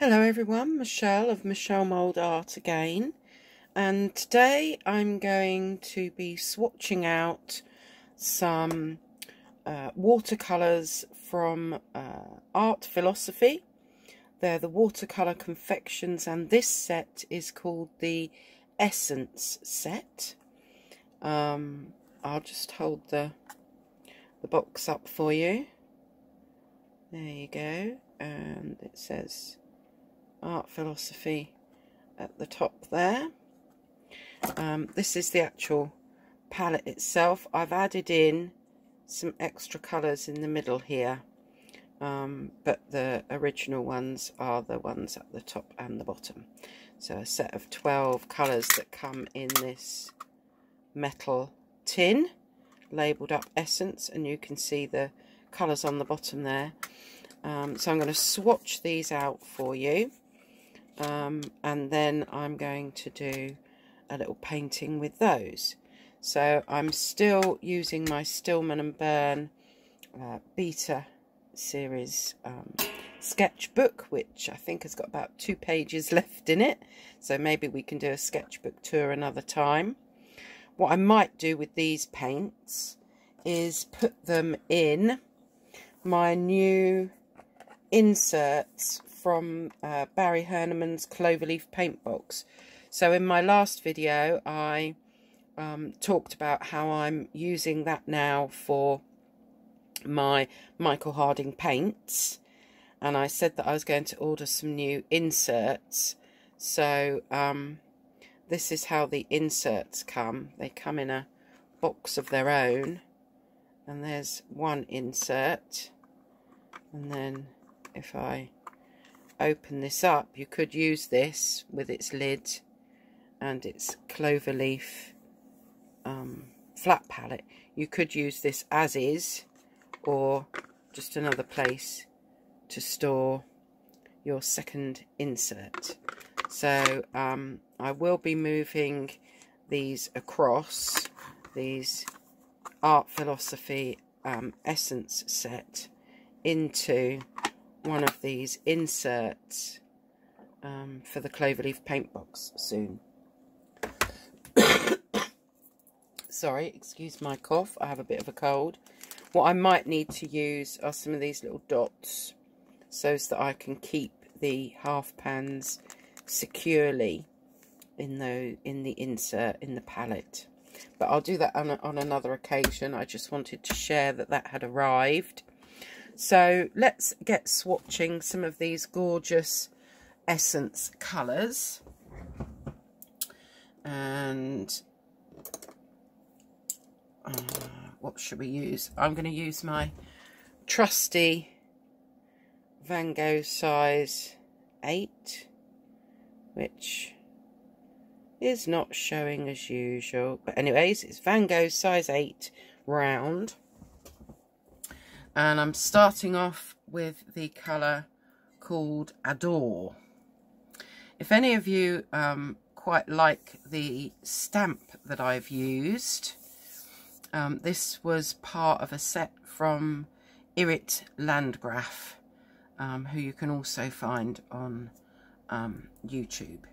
Hello everyone, Michelle of Michelle Mould Art again and today I'm going to be swatching out some uh, watercolours from uh, Art Philosophy. They're the watercolour confections and this set is called the Essence set. Um, I'll just hold the, the box up for you. There you go and it says art philosophy at the top there. Um, this is the actual palette itself. I've added in some extra colours in the middle here. Um, but the original ones are the ones at the top and the bottom. So a set of 12 colours that come in this metal tin labelled up Essence and you can see the colours on the bottom there. Um, so I'm going to swatch these out for you um, and then I'm going to do a little painting with those. So I'm still using my Stillman and Birn uh, Beta series um, sketchbook, which I think has got about two pages left in it. So maybe we can do a sketchbook tour another time. What I might do with these paints is put them in my new inserts from uh, Barry Herniman's Cloverleaf paint box. So in my last video, I um, talked about how I'm using that now for my Michael Harding paints. And I said that I was going to order some new inserts. So um, this is how the inserts come. They come in a box of their own. And there's one insert. And then if I open this up, you could use this with its lid and its cloverleaf um, flat palette. You could use this as is or just another place to store your second insert. So um, I will be moving these across, these Art Philosophy um, Essence set into one of these inserts um, for the Cloverleaf paint box soon. Sorry, excuse my cough. I have a bit of a cold. What I might need to use are some of these little dots so that I can keep the half pans securely in the in the insert in the palette. But I'll do that on, a, on another occasion. I just wanted to share that that had arrived. So let's get swatching some of these gorgeous essence colours. And uh, what should we use? I'm going to use my trusty Van Gogh size 8, which is not showing as usual. But anyways, it's Van Gogh size 8 round and I'm starting off with the colour called Adore. If any of you um, quite like the stamp that I've used, um, this was part of a set from Irit Landgraf, um, who you can also find on um, YouTube.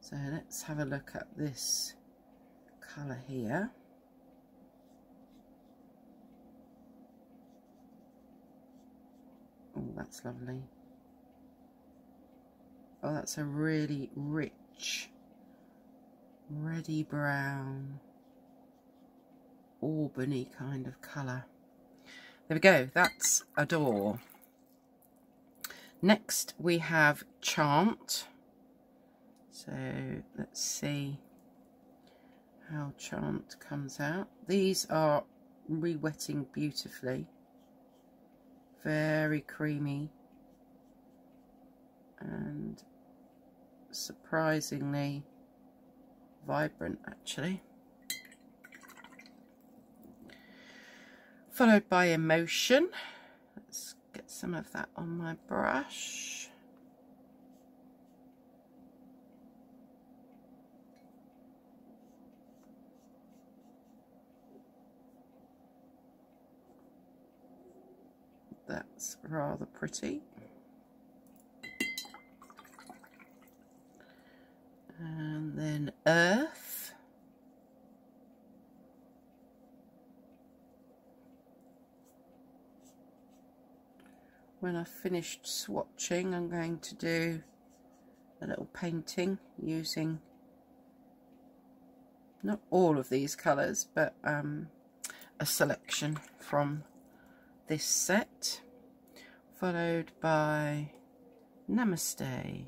So let's have a look at this colour here. Oh, that's lovely. Oh, that's a really rich, reddy brown, Albany kind of colour. There we go, that's Adore. Next we have Chant. So let's see how Chant comes out. These are re-wetting beautifully very creamy and surprisingly vibrant actually. Followed by emotion. Let's get some of that on my brush. That's rather pretty. And then Earth. When I've finished swatching, I'm going to do a little painting using not all of these colours, but um, a selection from this set followed by Namaste.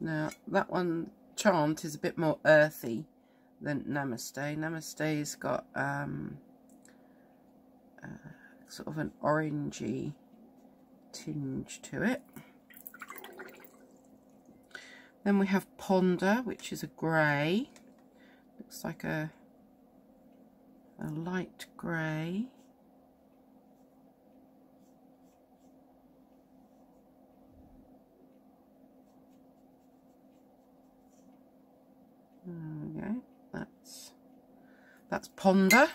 Now, that one, Chant, is a bit more earthy than Namaste. Namaste's got um, uh, sort of an orangey tinge to it. Then we have Ponder, which is a grey. Looks like a, a light grey. There we go. That's that's Ponder.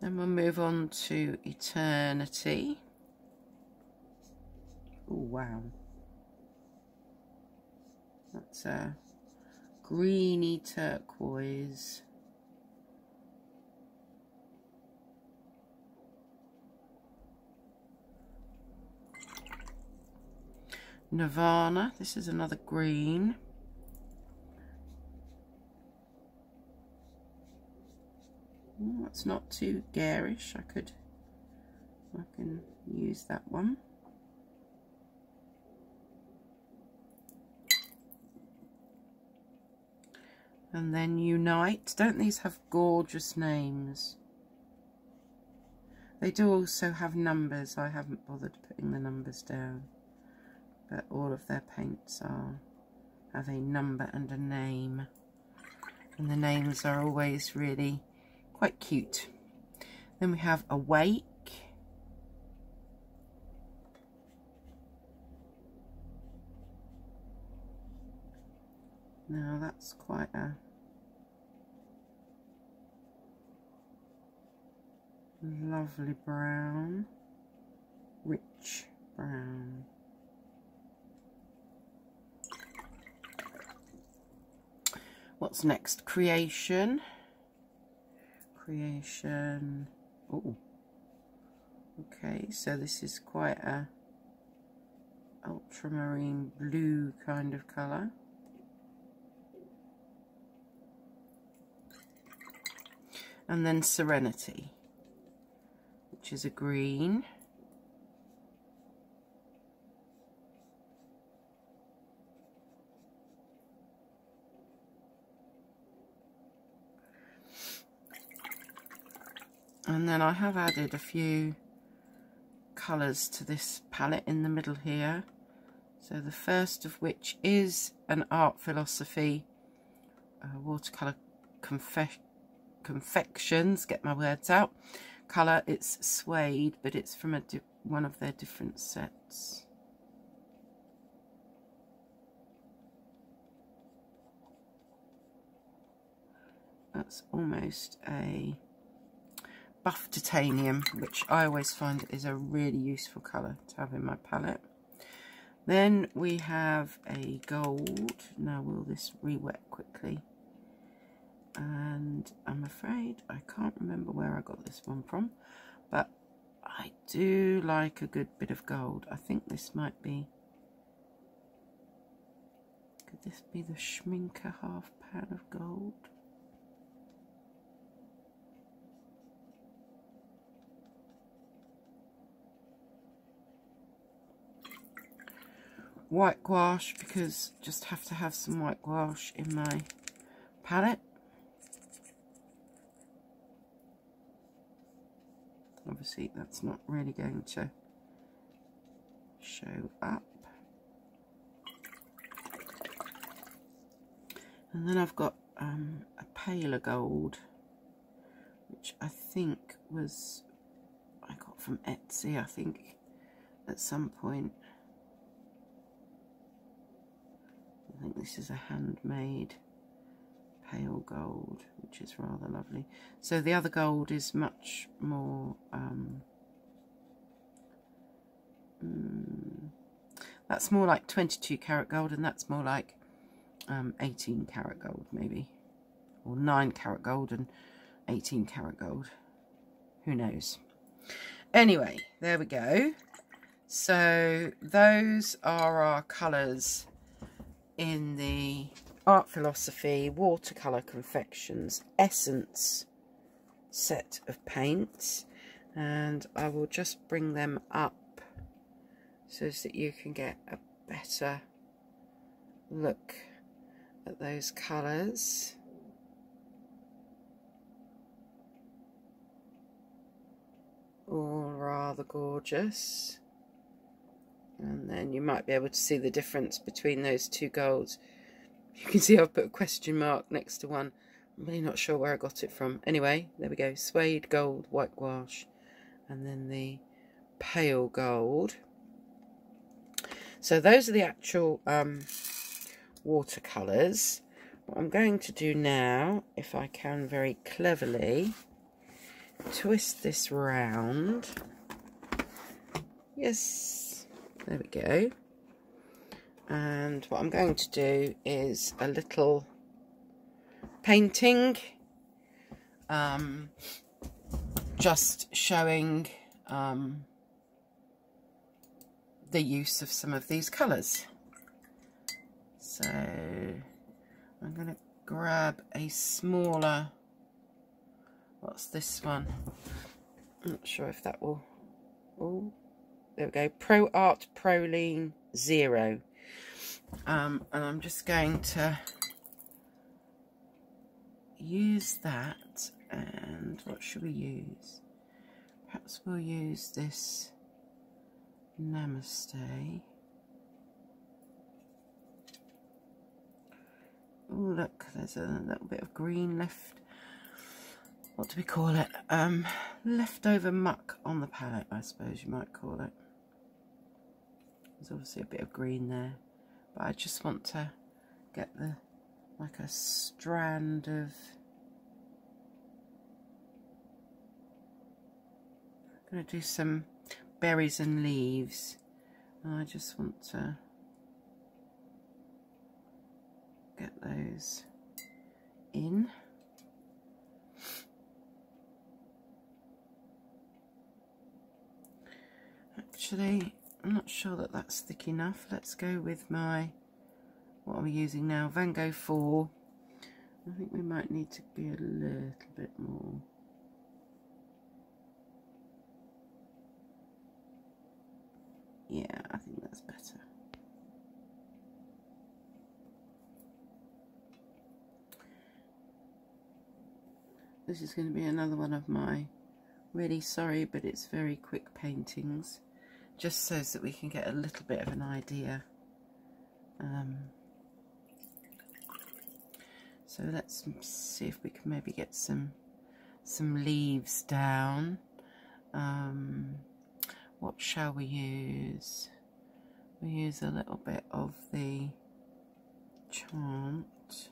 Then we'll move on to Eternity. Oh, wow. That's a greeny turquoise. Nirvana, this is another green. Oh, it's not too garish. I could, I can use that one. And then Unite. Don't these have gorgeous names? They do also have numbers. I haven't bothered putting the numbers down. But all of their paints are have a number and a name. And the names are always really quite cute. Then we have Awake. Now that's quite a lovely brown, rich brown. What's next? Creation. Creation. Oh. Okay, so this is quite a ultramarine blue kind of colour. And then Serenity which is a green. And then I have added a few colours to this palette in the middle here. So the first of which is an Art Philosophy uh, watercolour confections, get my words out, colour. It's suede, but it's from a one of their different sets. That's almost a buff titanium, which I always find is a really useful colour to have in my palette. Then we have a gold. Now will this re-wet quickly? And I'm afraid I can't remember where I got this one from but I do like a good bit of gold. I think this might be could this be the Schmincke half pan of gold? White gouache because just have to have some white gouache in my palette obviously that's not really going to show up. And then I've got um, a paler gold, which I think was, I got from Etsy, I think, at some point. I think this is a handmade pale gold, which is rather lovely. So the other gold is much more... Um, mm, that's more like 22 karat gold and that's more like um, 18 karat gold maybe. Or 9 karat gold and 18 karat gold. Who knows? Anyway, there we go. So those are our colours in the Art Philosophy Watercolour Confections Essence set of paints. And I will just bring them up so that you can get a better look at those colours. All rather gorgeous. And then you might be able to see the difference between those two golds. You can see I've put a question mark next to one. I'm really not sure where I got it from. Anyway, there we go. Suede gold, white gouache. And then the pale gold. So those are the actual um, watercolours. What I'm going to do now, if I can very cleverly, twist this round. Yes, there we go. And what I'm going to do is a little painting, um, just showing um, the use of some of these colours. So I'm going to grab a smaller, what's this one? I'm not sure if that will, oh, there we go, Pro Art Proline Zero. Um, and I'm just going to use that and what should we use? Perhaps we'll use this Namaste. Oh, look, there's a little bit of green left. What do we call it? Um, leftover muck on the palette, I suppose you might call it. There's obviously a bit of green there, but I just want to get the like a strand of I'm going to do some berries and leaves. And I just want to get those in. Actually, I'm not sure that that's thick enough. Let's go with my, what are we using now? Van Gogh 4. I think we might need to be a little bit more. Yeah, I think that's better. This is going to be another one of my really sorry but it's very quick paintings just so that we can get a little bit of an idea um, so let's see if we can maybe get some some leaves down um, what shall we use? We use a little bit of the chant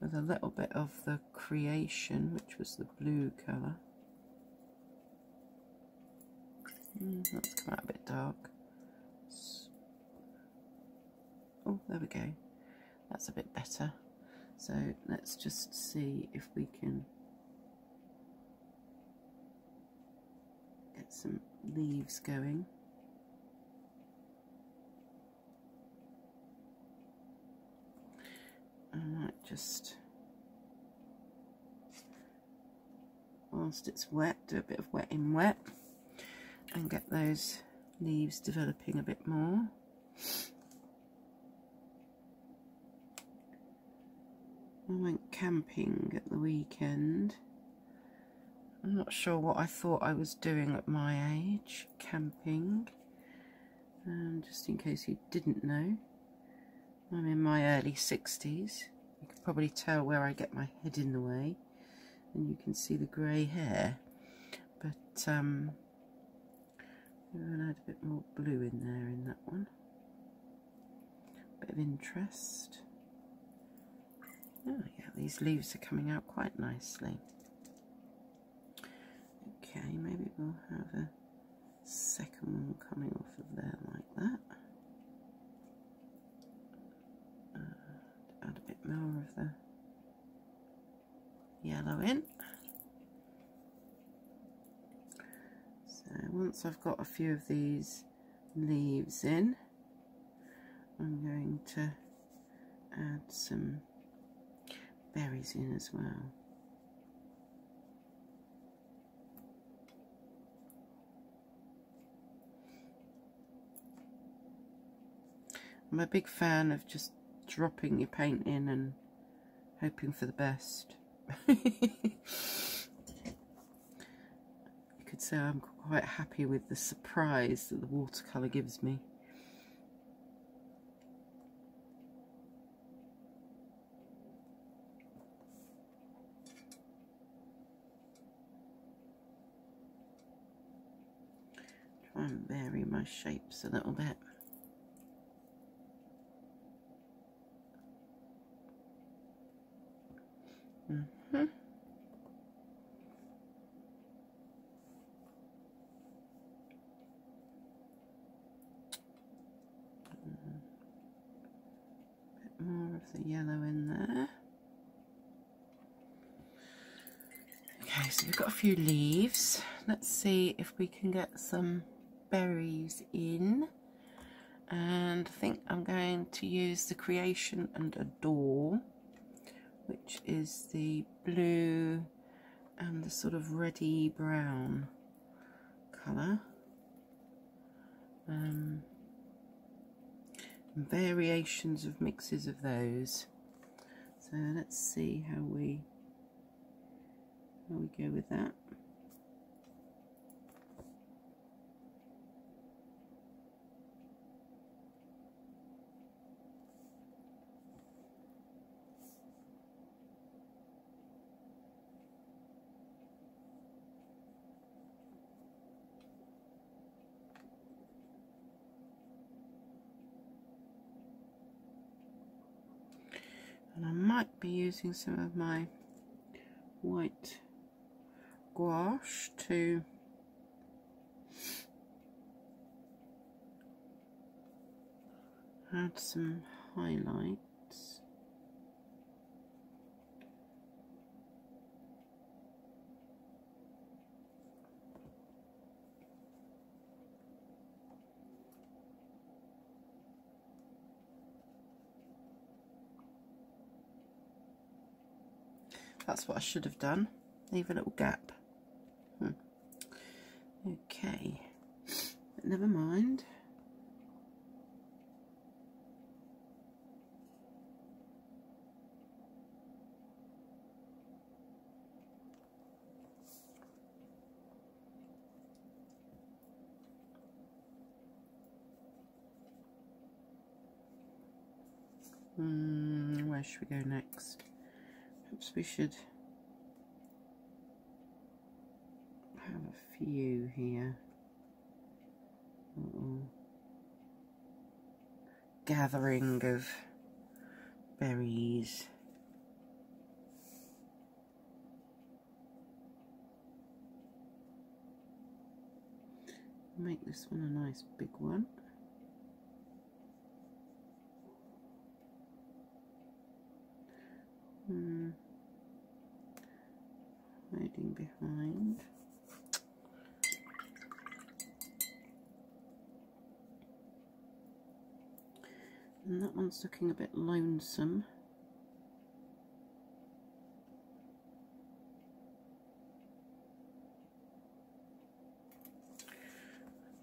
with a little bit of the creation, which was the blue colour. That's come out a bit dark. Oh, there we go. That's a bit better. So let's just see if we can get some leaves going. I might just, whilst it's wet, do a bit of wet in wet and get those leaves developing a bit more. I went camping at the weekend I'm not sure what I thought I was doing at my age, camping. Um, just in case you didn't know, I'm in my early 60s. You can probably tell where I get my head in the way, and you can see the grey hair. But um, To add a bit more blue in there in that one. Bit of interest. Oh yeah, these leaves are coming out quite nicely. Okay, maybe we'll have a second one coming off of there like that. Add a bit more of the yellow in. So once I've got a few of these leaves in, I'm going to add some berries in as well. I'm a big fan of just dropping your paint in and hoping for the best. you could say I'm quite happy with the surprise that the watercolour gives me. Try and vary my shapes a little bit. Mm -hmm. Bit more of the yellow in there. Okay, so we've got a few leaves. Let's see if we can get some berries in. And I think I'm going to use the Creation and Adore which is the blue and the sort of reddy brown colour. Um, variations of mixes of those. So let's see how we how we go with that. and I might be using some of my white gouache to add some highlights That's what I should have done. Leave a little gap. Okay, but never mind. Hmm, where should we go next? Perhaps we should few here. Gathering of berries. Make this one a nice big one. Hmm. Hiding behind. And that one's looking a bit lonesome.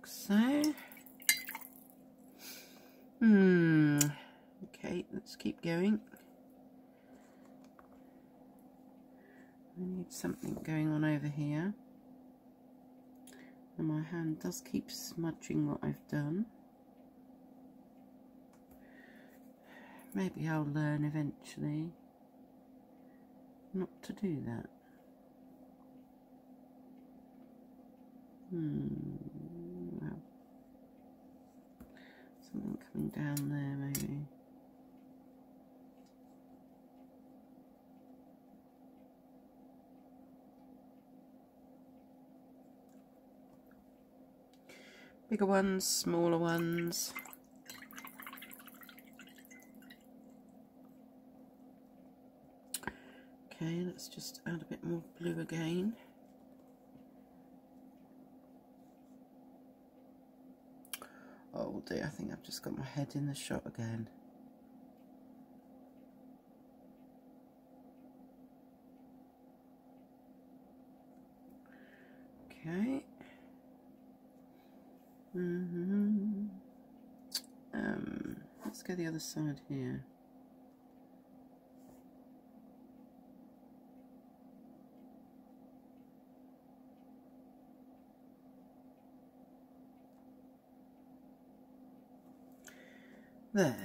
so. Hmm. Okay, let's keep going. I need something going on over here. And my hand does keep smudging what I've done. Maybe I'll learn eventually not to do that. Hmm. Well, something coming down there, maybe. Bigger ones, smaller ones. Okay, let's just add a bit more blue again. Oh dear, I think I've just got my head in the shot again. Okay. Mm -hmm. Um, let's go the other side here. There.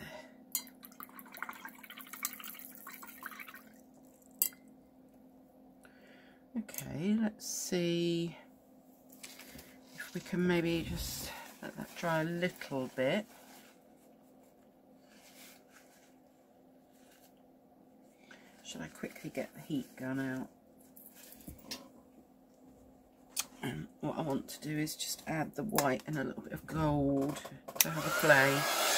Okay, let's see if we can maybe just let that dry a little bit. Should I quickly get the heat gun out? And what I want to do is just add the white and a little bit of gold to have a play.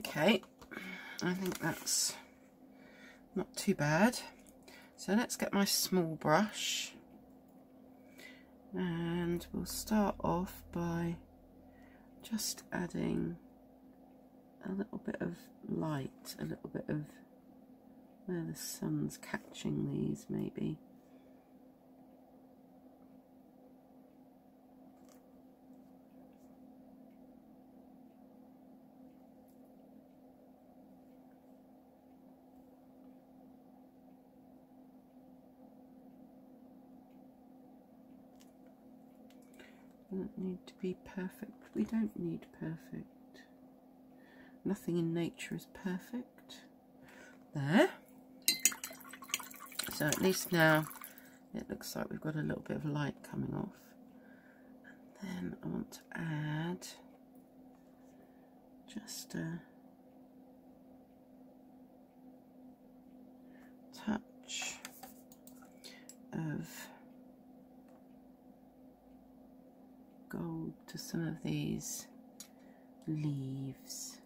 Okay, I think that's not too bad. So let's get my small brush and we'll start off by just adding a little bit of light, a little bit of where the sun's catching these maybe. Doesn't need to be perfect. We don't need perfect. Nothing in nature is perfect. There. So at least now it looks like we've got a little bit of light coming off. And then I want to add just a touch of gold to some of these leaves.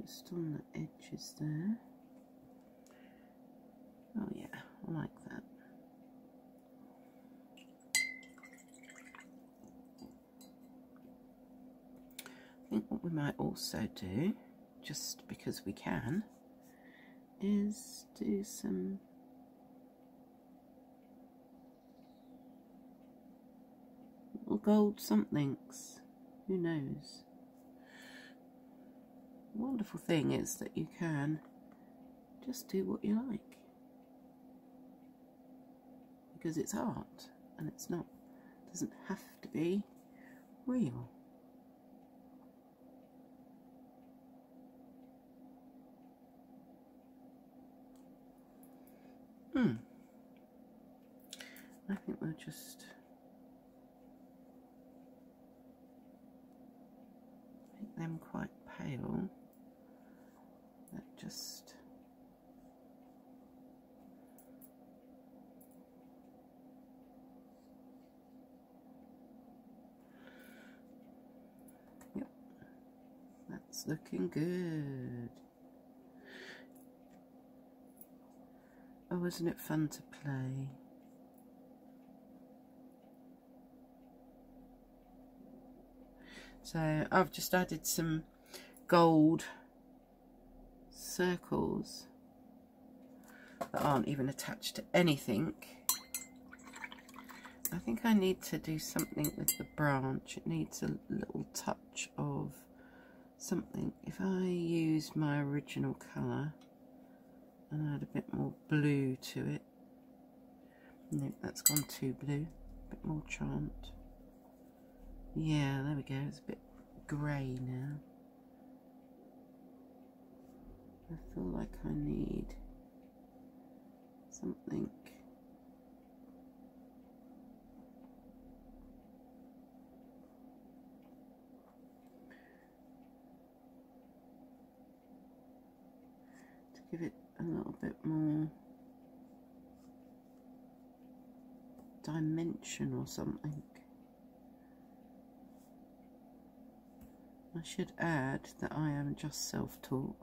Just on the edges there. Oh yeah, I like that. I think what we might also do, just because we can, is do some little gold somethings. Who knows? The wonderful thing is that you can just do what you like because it's art and it's not doesn't have to be real. Hmm. I think we'll just make them quite pale. That just Yep. That's looking good. Isn't it fun to play? So I've just added some gold circles that aren't even attached to anything. I think I need to do something with the branch. It needs a little touch of something. If I use my original colour and add a bit more blue to it. No, that's gone too blue. A bit more Chant. Yeah, there we go. It's a bit grey now. I feel like I need something to give it a little bit more dimension or something. I should add that I am just self-taught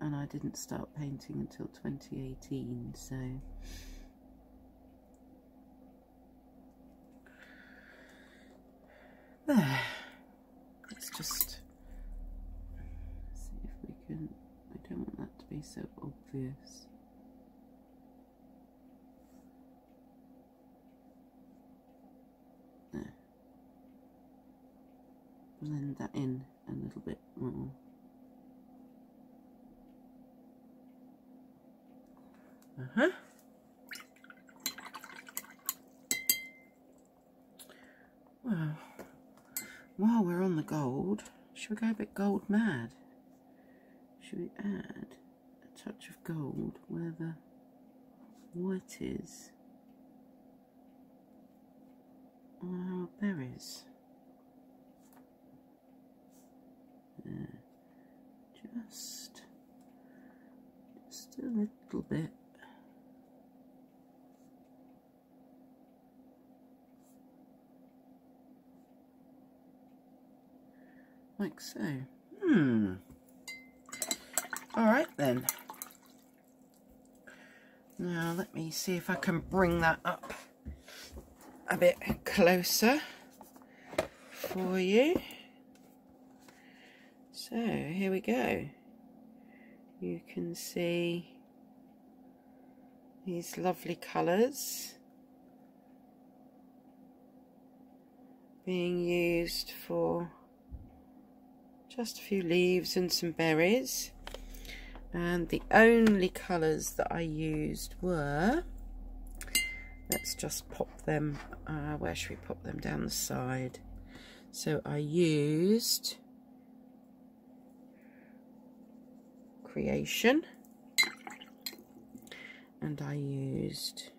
and I didn't start painting until 2018 so there ah let's just see if we can I don't want that to be so obvious there blend that in a little bit more Uh-huh. Well, while we're on the gold, should we go a bit gold mad? Should we add a touch of gold where the white is on? There. Just, just a little bit. Like so. Hmm. Alright then. Now let me see if I can bring that up a bit closer for you. So here we go. You can see these lovely colours being used for just a few leaves and some berries. And the only colours that I used were let's just pop them uh, where should we pop them? Down the side. So I used creation. And I used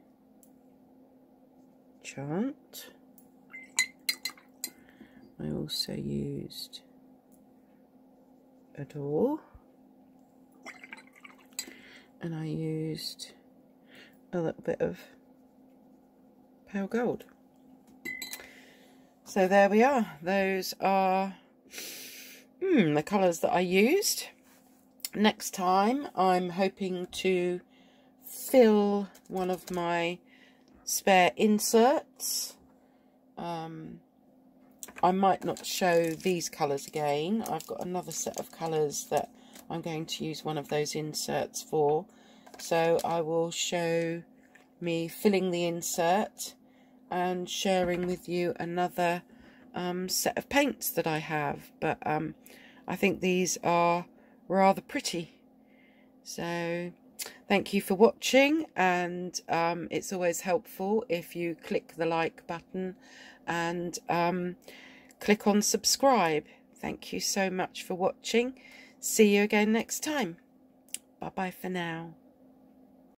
chant. I also used Adore and I used a little bit of pale gold. So there we are. Those are hmm, the colours that I used. Next time I'm hoping to fill one of my spare inserts. Um, I might not show these colours again. I've got another set of colours that I'm going to use one of those inserts for. So I will show me filling the insert and sharing with you another um, set of paints that I have. But um, I think these are rather pretty. So thank you for watching and um, it's always helpful if you click the like button and um, click on subscribe. Thank you so much for watching. See you again next time. Bye bye for now.